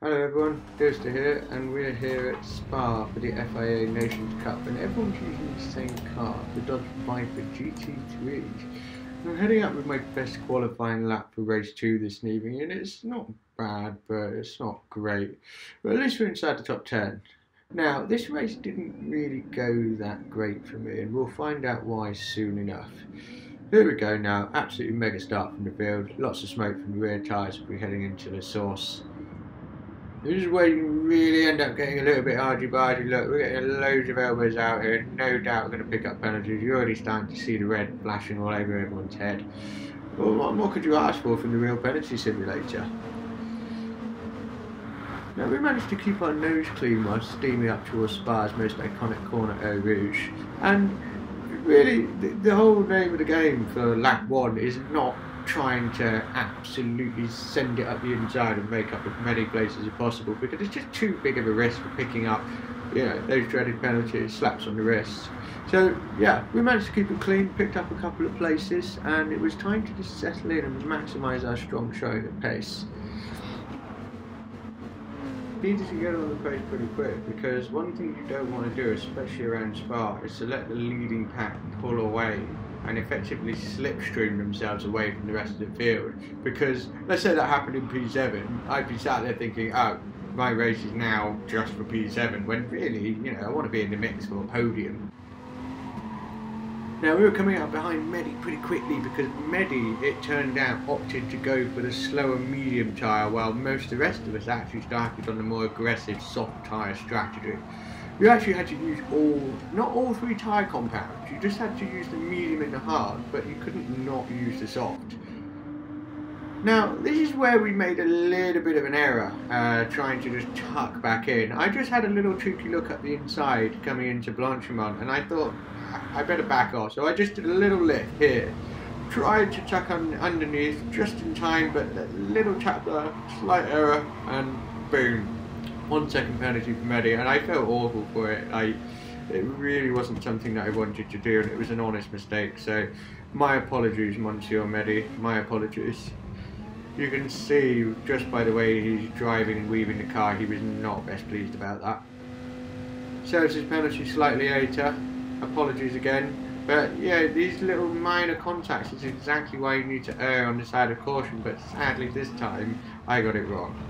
Hello everyone, Dillster here, and we're here at Spa for the FIA Nations Cup, and everyone's using the same car, the Dodge Viper GT3. I'm heading up with my best qualifying lap for race 2 this evening, and it's not bad, but it's not great. But at least we're inside the top 10. Now, this race didn't really go that great for me, and we'll find out why soon enough. Here we go now, absolutely mega start from the field, lots of smoke from the rear tyres, we're heading into the source. This is where you really end up getting a little bit argy-bargy. Look, we're getting loads of elbows out here. No doubt we're going to pick up penalties. You're already starting to see the red flashing all over everyone's head. Well, what more could you ask for from the real penalty simulator? Now, we managed to keep our nose clean while steaming up towards Spa's most iconic corner, Eau Rouge. And really, the, the whole name of the game for lap one is not trying to absolutely send it up the inside and make up as many places as possible because it's just too big of a risk for picking up, you know, those dreaded penalties, slaps on the wrists. So yeah, we managed to keep it clean, picked up a couple of places, and it was time to just settle in and maximise our strong showing at pace. Needed to get on the pace pretty quick because one thing you don't want to do, especially around Spa, is to let the leading pack pull away and effectively slipstream themselves away from the rest of the field. Because let's say that happened in P7, I'd be sat there thinking, oh, my race is now just for P7, when really, you know, I want to be in the mix for a podium. Now we were coming out behind Medi pretty quickly because Medi, it turned out, opted to go for the slower medium tyre while most of the rest of us actually started on the more aggressive soft tyre strategy you actually had to use all, not all three tyre compounds, you just had to use the medium and the hard, but you couldn't not use the soft. Now, this is where we made a little bit of an error, uh, trying to just tuck back in. I just had a little cheeky look at the inside coming into Blanchimont, and I thought, I better back off. So I just did a little lift here. Tried to tuck un underneath just in time, but a little tap there, slight error, and boom, one second penalty for Medi, and I felt awful for it. I it really wasn't something that I wanted to do, and it was an honest mistake. So, my apologies, Monsieur Medi. My apologies. You can see just by the way he's driving and weaving the car, he was not best pleased about that. Serves his penalty slightly later. Apologies again. But yeah, these little minor contacts is exactly why you need to err on the side of caution, but sadly this time I got it wrong.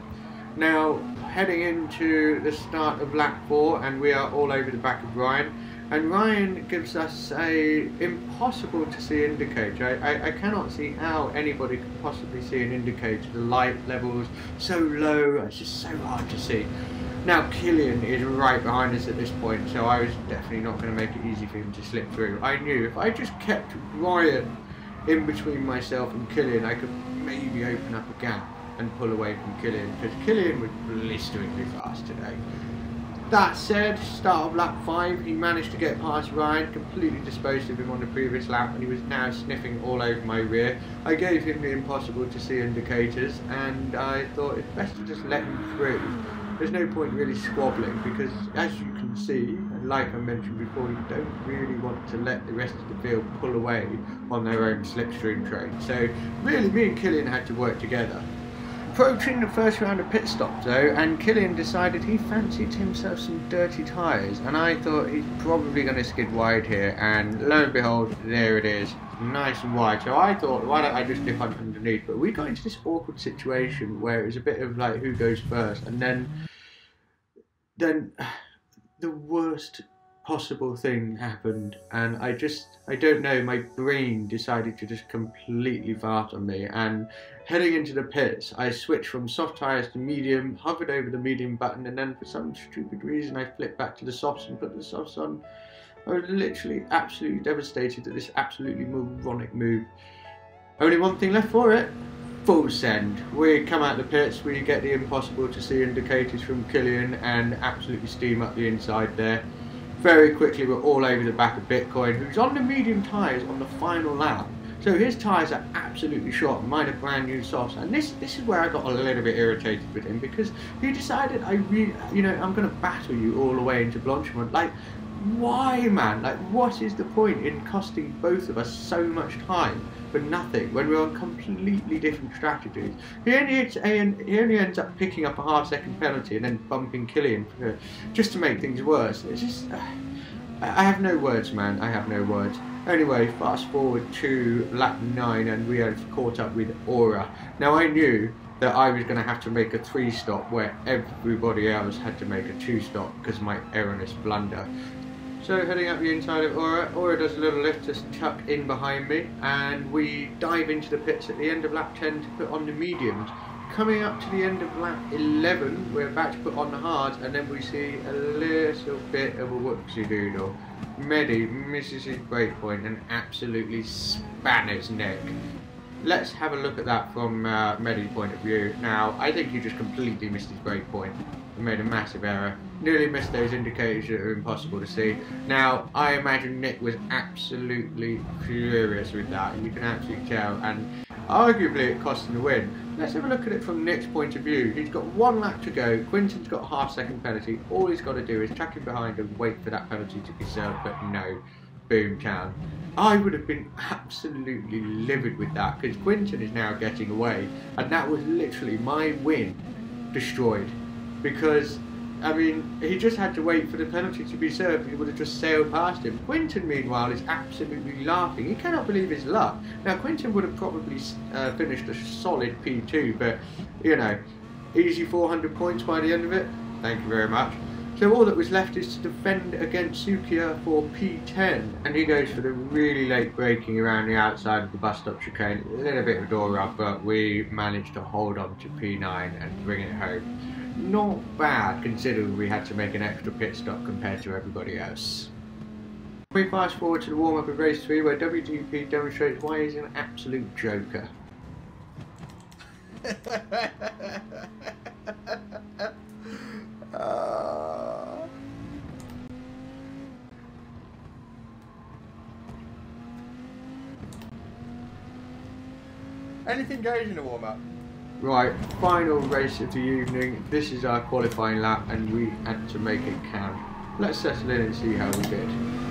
Now, heading into the start of lap 4 and we are all over the back of Ryan and Ryan gives us a impossible to see indicator. I, I, I, cannot see how anybody could possibly see an indicator. The light levels so low, it's just so hard to see. Now Killian is right behind us at this point, so I was definitely not going to make it easy for him to slip through. I knew if I just kept Ryan in between myself and Killian, I could maybe open up a gap and pull away from Killian because Killian was blisteringly fast today. That said, start of lap 5, he managed to get past Ryan, completely disposed of him on the previous lap, and he was now sniffing all over my rear. I gave him the impossible to see indicators, and I thought it's best to just let him through. There's no point really squabbling, because as you can see, and like I mentioned before, you don't really want to let the rest of the field pull away on their own slipstream train. So really, me and Killian had to work together. Approaching the first round of pit stop though, and Killian decided he fancied himself some dirty tyres, and I thought he's probably going to skid wide here, and lo and behold, there it is, nice and wide. So I thought, why don't I just dip underneath? But we got into this awkward situation where it was a bit of like who goes first, and then, then the worst possible thing happened and I just I don't know my brain decided to just completely fart on me and heading into the pits I switched from soft tyres to medium hovered over the medium button and then for some stupid reason I flipped back to the softs and put the softs on. I was literally absolutely devastated at this absolutely moronic move. Only one thing left for it full send. We come out the pits, we get the impossible to see indicators from Killian and absolutely steam up the inside there very quickly we're all over the back of Bitcoin, who's on the medium tyres on the final lap. So his tyres are absolutely shot, mine are brand new softs. And this this is where I got a little bit irritated with him because he decided I you know, I'm going to battle you all the way into Blanchimont. Like, why, man? Like, what is the point in costing both of us so much time? for nothing when we're on completely different strategies. He only, he only ends up picking up a half second penalty and then bumping Killian for, just to make things worse. It's just. Uh, I have no words, man. I have no words. Anyway, fast forward to lap 9 and we have caught up with Aura. Now I knew that I was going to have to make a 3 stop where everybody else had to make a 2 stop because my erroneous blunder. So heading up the inside of Aura, Aura does a little lift just tuck in behind me and we dive into the pits at the end of lap 10 to put on the mediums. Coming up to the end of lap 11, we're about to put on the hards and then we see a little bit of a whoopsie doodle. Medi misses his breakpoint and absolutely spanners Nick. Let's have a look at that from uh, Medi's point of view. Now, I think he just completely missed his breakpoint. Made a massive error. Nearly missed those indicators that are impossible to see. Now, I imagine Nick was absolutely furious with that. You can actually tell. And arguably it cost him the win. Let's have a look at it from Nick's point of view. He's got one lap to go. Quinton's got a half second penalty. All he's got to do is tuck him behind and wait for that penalty to be served, but no. Boom town. I would have been absolutely livid with that because Quinton is now getting away, and that was literally my win destroyed because I mean, he just had to wait for the penalty to be served. He would have just sailed past him. Quinton, meanwhile, is absolutely laughing. He cannot believe his luck. Now, Quinton would have probably uh, finished a solid P2, but, you know, easy 400 points by the end of it. Thank you very much. So all that was left is to defend against Sukiya for P10, and he goes for the really late braking around the outside of the bus stop chicane. A little bit of a door rub, but we managed to hold on to P9 and bring it home not bad considering we had to make an extra pit stop compared to everybody else. We fast forward to the warm up of race 3 where WDP demonstrates why he's an absolute joker. uh... Anything goes in the warm up. Right, final race of the evening. This is our qualifying lap and we had to make it count. Let's settle in and see how we did.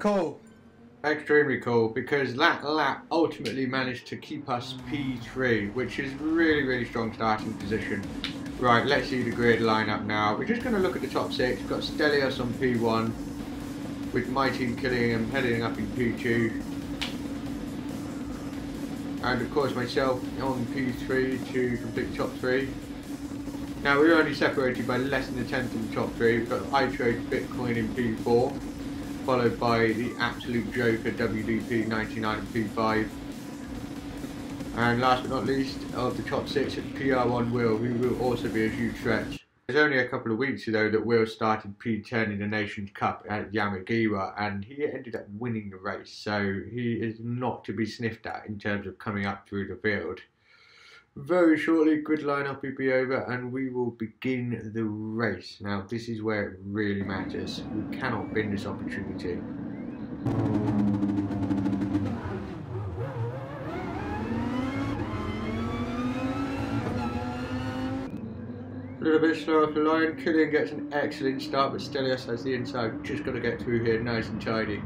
Cool. Extremely cool because that lap ultimately managed to keep us P3, which is really, really strong starting position. Right, let's see the grid lineup now. We're just going to look at the top six. We've got Stelios on P1, with my team Killian heading up in P2. And of course myself on P3 to complete top three. Now we're only separated by less than a tenth in the top three. We've got iTrade Bitcoin in P4, followed by the absolute joker WDP 99 in P5. And last but not least, of the top six at PR1 Will, who will also be a huge stretch. It's only a couple of weeks ago that Will started P10 in the Nations Cup at Yamagiwa and he ended up winning the race. So he is not to be sniffed at in terms of coming up through the field. Very shortly, grid lineup will be over and we will begin the race. Now, this is where it really matters. We cannot bin this opportunity. A little bit slower for Lion. Killian gets an excellent start, but Stelios has the inside. Just got to get through here nice and tidy.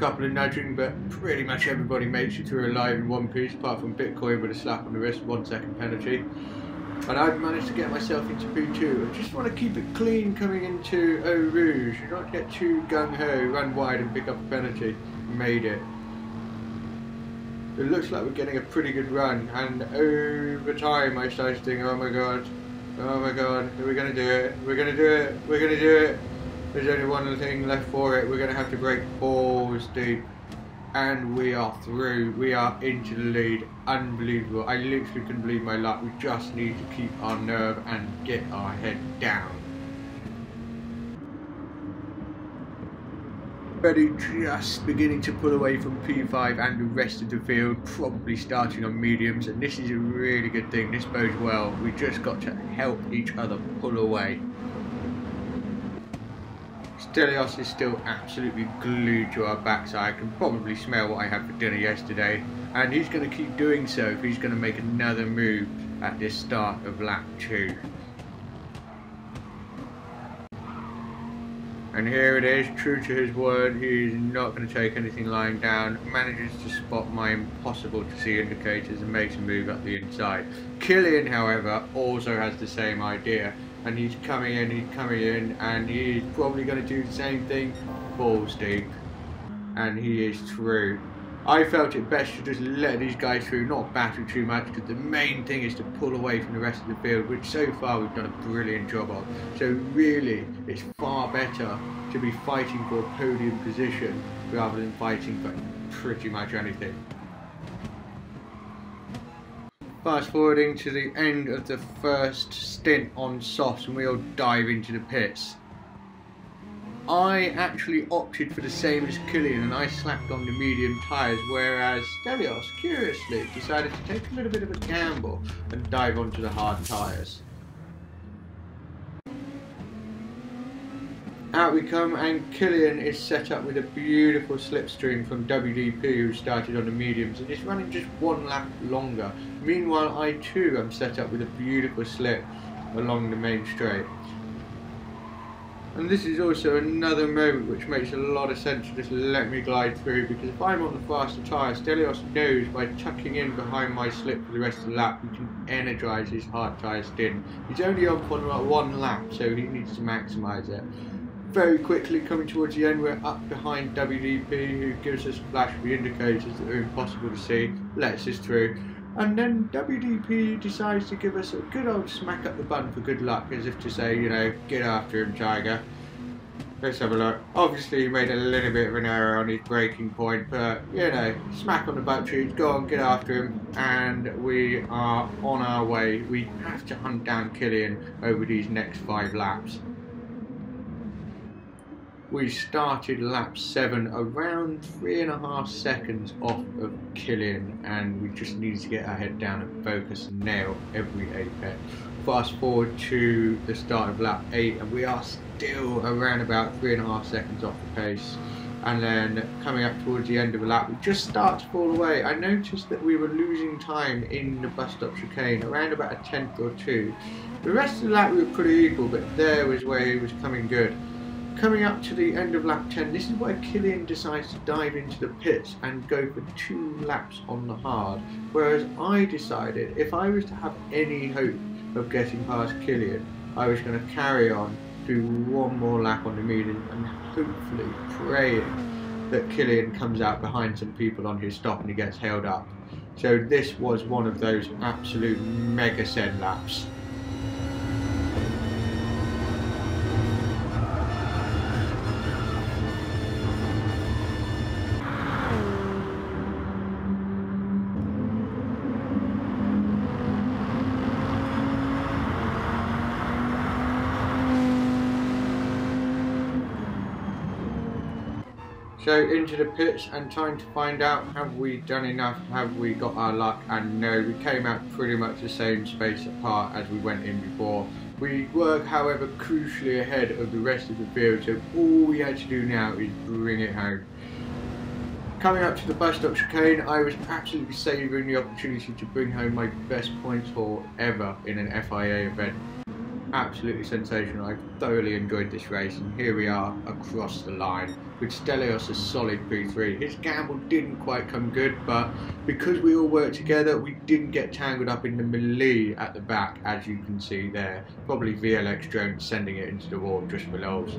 Couple of nudging, but pretty much everybody makes it through alive in one piece, apart from Bitcoin with a slap on the wrist, one second penalty. And I've managed to get myself into P2. I just want to keep it clean coming into Eau Rouge. Don't get too gung-ho, run wide and pick up a penalty. Made it. It looks like we're getting a pretty good run, and over time I started thinking, oh my god, oh my god, are we going to do it? We're going to do it, we're going to do it. There's only one thing left for it, we're going to have to break balls deep. And we are through, we are into the lead, unbelievable. I literally couldn't believe my luck, we just need to keep our nerve and get our head down. Ready just beginning to pull away from P5 and the rest of the field, probably starting on mediums, and this is a really good thing, this bodes well. We just got to help each other pull away. Stelios is still absolutely glued to our backside. I can probably smell what I had for dinner yesterday, and he's going to keep doing so if he's going to make another move at this start of lap 2. And here it is, true to his word, he's not going to take anything lying down, manages to spot my impossible to see indicators and makes a move up the inside. Killian, however, also has the same idea, and he's coming in, he's coming in, and he's probably going to do the same thing, balls deep, and he is through. I felt it best to just let these guys through, not battle too much, because the main thing is to pull away from the rest of the field, which so far we've done a brilliant job of. So really, it's far better to be fighting for a podium position rather than fighting for pretty much anything. Fast forwarding to the end of the first stint on softs and we'll dive into the pits. I actually opted for the same as Killian and I slapped on the medium tyres whereas Stelios, curiously, decided to take a little bit of a gamble and dive onto the hard tyres. Out we come and Killian is set up with a beautiful slipstream from WDP who started on the mediums and is running just one lap longer. Meanwhile I too am set up with a beautiful slip along the main straight. And this is also another moment which makes a lot of sense to just let me glide through because if I'm on the faster tyre, Stelios knows by tucking in behind my slip for the rest of the lap, he can energise his hard tyre stint. He's only on for one lap, so he needs to maximise it. Very quickly, coming towards the end, we're up behind WDP, who gives us flash indicators that are impossible to see, lets us through. And then WDP decides to give us a good old smack up the bun for good luck, as if to say, you know, get after him, Tiger. Let's have a look. Obviously, he made a little bit of an error on his braking point, but, you know, smack on the butt cheeks, go on, get after him, and we are on our way. We have to hunt down Killian over these next five laps we started lap 7 around three and a half seconds off of Killian and we just needed to get our head down and focus and nail every apex. Fast forward to the start of lap 8 and we are still around about three and a half seconds off the pace and then coming up towards the end of the lap we just start to fall away. I noticed that we were losing time in the bus stop chicane around about a tenth or two. The rest of the lap we were pretty equal but there was where he was coming good. Coming up to the end of lap 10, this is where Kilian decides to dive into the pits and go for two laps on the hard. Whereas I decided if I was to have any hope of getting past Kilian, I was going to carry on, do one more lap on the medium and hopefully praying that Kilian comes out behind some people on his stop and he gets held up. So this was one of those absolute mega send laps. Into the pits and trying to find out have we done enough, have we got our luck and no, we came out pretty much the same space apart as we went in before. We were however crucially ahead of the rest of the field so all we had to do now is bring it home. Coming up to the bus stop chicane, I was absolutely savouring the opportunity to bring home my best points haul ever in an FIA event absolutely sensational. I thoroughly enjoyed this race, and here we are across the line with Stelios a solid P3. His gamble didn't quite come good, but because we all worked together, we didn't get tangled up in the melee at the back, as you can see there. Probably VLX drone sending it into the wall just below us.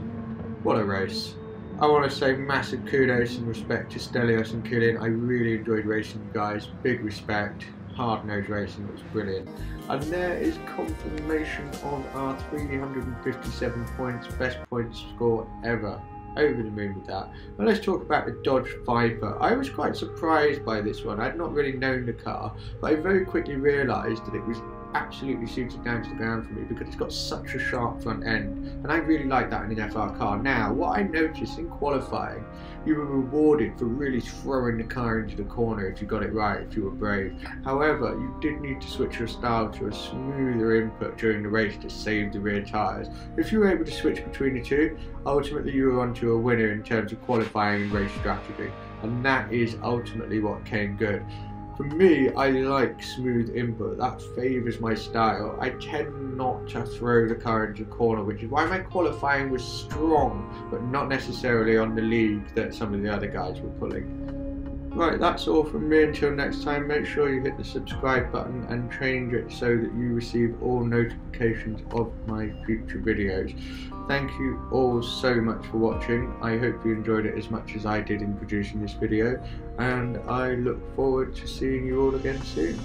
What a race. I want to say massive kudos and respect to Stelios and Kilian. I really enjoyed racing you guys. Big respect hard nose racing looks brilliant. And there is confirmation of our 357 points, best points score ever. Over the moon with that. Now let's talk about the Dodge Viper. I was quite surprised by this one. I'd not really known the car, but I very quickly realised that it was absolutely suited down to the ground for me because it's got such a sharp front end and I really like that in an FR car. Now what I noticed in qualifying you were rewarded for really throwing the car into the corner if you got it right, if you were brave. However, you did need to switch your style to a smoother input during the race to save the rear tyres. If you were able to switch between the two, ultimately you were onto a winner in terms of qualifying and race strategy. And that is ultimately what came good. For me, I like smooth input. That favours my style. I tend not to throw the car into a corner, which is why my qualifying was strong, but not necessarily on the league that some of the other guys were pulling. Right, that's all from me. Until next time, make sure you hit the subscribe button and change it so that you receive all notifications of my future videos. Thank you all so much for watching. I hope you enjoyed it as much as I did in producing this video, and I look forward to seeing you all again soon.